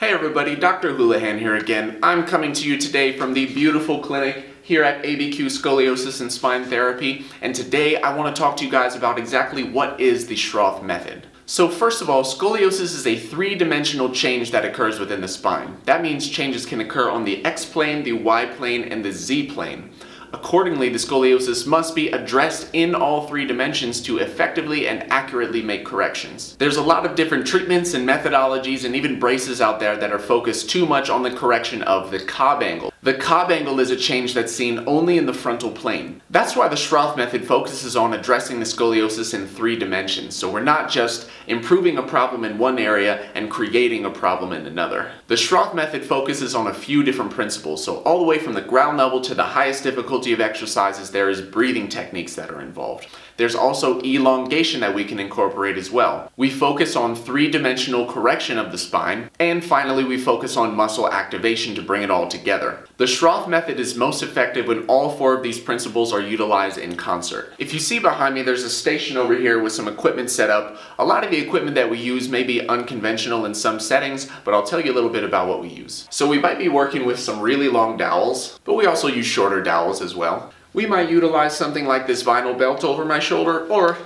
Hey everybody, Dr. Houlihan here again. I'm coming to you today from the beautiful clinic here at ABQ Scoliosis and Spine Therapy, and today I want to talk to you guys about exactly what is the Schroth method. So first of all, scoliosis is a three-dimensional change that occurs within the spine. That means changes can occur on the x-plane, the y-plane, and the z-plane. Accordingly, the scoliosis must be addressed in all three dimensions to effectively and accurately make corrections. There's a lot of different treatments and methodologies and even braces out there that are focused too much on the correction of the Cobb angle. The Cobb angle is a change that's seen only in the frontal plane. That's why the Schroth method focuses on addressing the scoliosis in three dimensions, so we're not just improving a problem in one area and creating a problem in another. The Schroth method focuses on a few different principles, so all the way from the ground level to the highest difficulty of exercises, there is breathing techniques that are involved. There's also elongation that we can incorporate as well. We focus on three-dimensional correction of the spine, and finally we focus on muscle activation to bring it all together. The Schroth method is most effective when all four of these principles are utilized in concert. If you see behind me, there's a station over here with some equipment set up. A lot of the equipment that we use may be unconventional in some settings, but I'll tell you a little bit about what we use. So we might be working with some really long dowels, but we also use shorter dowels as well. We might utilize something like this vinyl belt over my shoulder or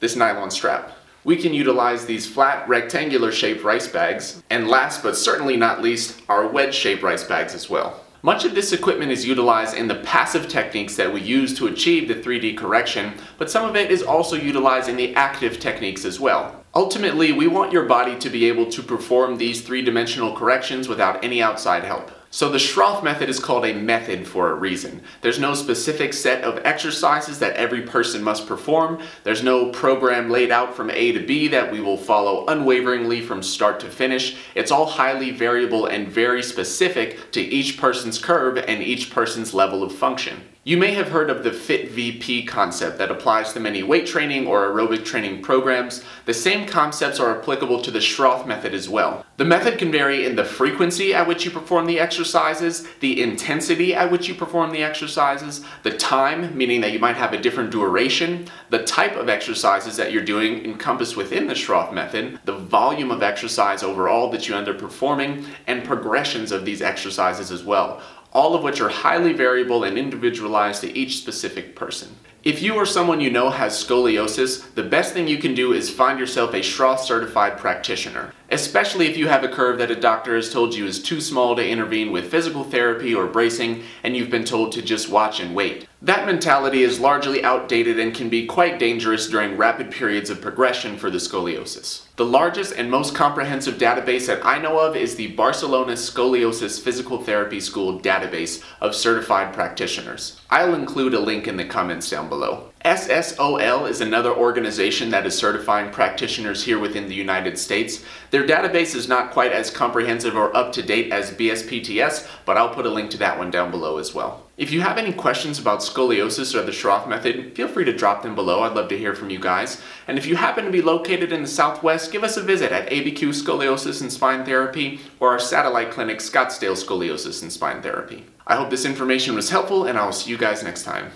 this nylon strap. We can utilize these flat rectangular shaped rice bags and last but certainly not least our wedge shaped rice bags as well. Much of this equipment is utilized in the passive techniques that we use to achieve the 3D correction, but some of it is also utilized in the active techniques as well. Ultimately, we want your body to be able to perform these three-dimensional corrections without any outside help. So the Schroth method is called a method for a reason. There's no specific set of exercises that every person must perform. There's no program laid out from A to B that we will follow unwaveringly from start to finish. It's all highly variable and very specific to each person's curve and each person's level of function. You may have heard of the FITT-VP concept that applies to many weight training or aerobic training programs. The same concepts are applicable to the Schroth method as well. The method can vary in the frequency at which you perform the exercises, the intensity at which you perform the exercises, the time, meaning that you might have a different duration, the type of exercises that you're doing encompassed within the Schroth method, the volume of exercise overall that you end up performing, and progressions of these exercises as well all of which are highly variable and individualized to each specific person. If you or someone you know has scoliosis, the best thing you can do is find yourself a Schroth certified practitioner, especially if you have a curve that a doctor has told you is too small to intervene with physical therapy or bracing and you've been told to just watch and wait. That mentality is largely outdated and can be quite dangerous during rapid periods of progression for the scoliosis. The largest and most comprehensive database that I know of is the Barcelona Scoliosis Physical Therapy School database of certified practitioners. I'll include a link in the comments down below. SSOL is another organization that is certifying practitioners here within the United States. Their database is not quite as comprehensive or up to date as BSPTS, but I'll put a link to that one down below as well. If you have any questions about scoliosis or the Schroth method, feel free to drop them below. I'd love to hear from you guys. And if you happen to be located in the Southwest, give us a visit at ABQ Scoliosis and Spine Therapy or our satellite clinic, Scottsdale Scoliosis and Spine Therapy. I hope this information was helpful and I will see you guys next time.